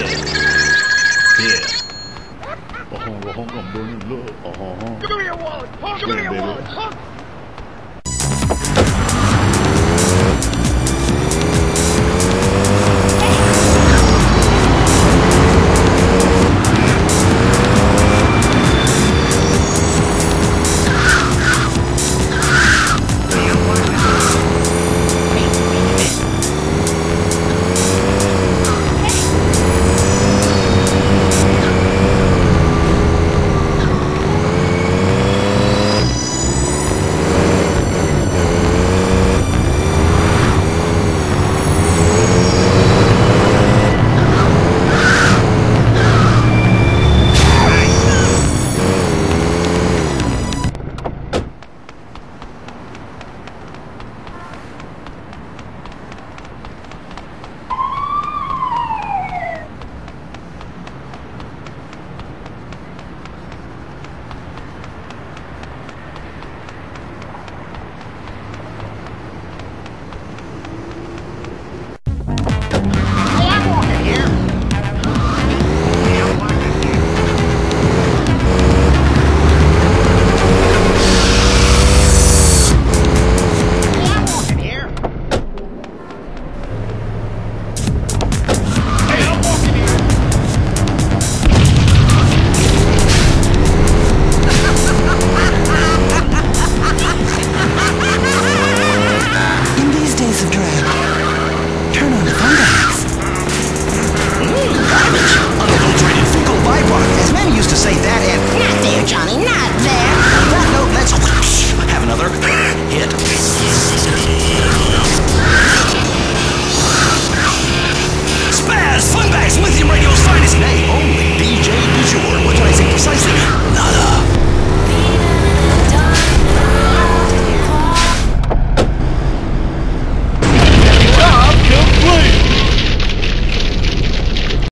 Yeah. Oh, oh, I'm burning low. Oh, Give me your wallet, punk! Give me your wallet, punk!